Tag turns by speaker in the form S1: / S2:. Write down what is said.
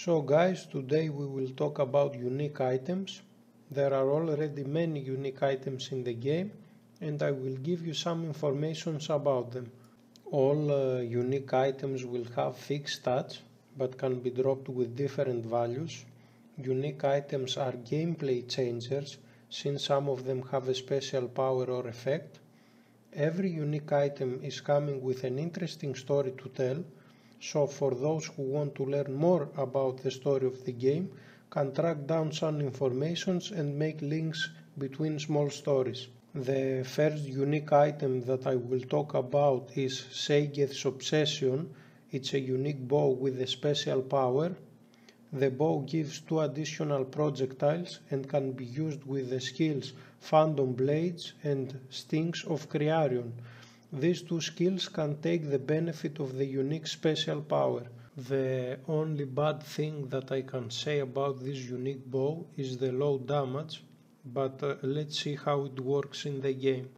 S1: So guys, today we will talk about unique items. There are already many unique items in the game and I will give you some information about them. All uh, unique items will have fixed stats but can be dropped with different values. Unique items are gameplay changers since some of them have a special power or effect. Every unique item is coming with an interesting story to tell so for those who want to learn more about the story of the game can track down some informations and make links between small stories. The first unique item that I will talk about is Saegath's Obsession. It's a unique bow with a special power. The bow gives two additional projectiles and can be used with the skills Phantom Blades and Stings of Krearion. These two skills can take the benefit of the unique special power. The only bad thing that I can say about this unique bow is the low damage, but uh, let's see how it works in the game.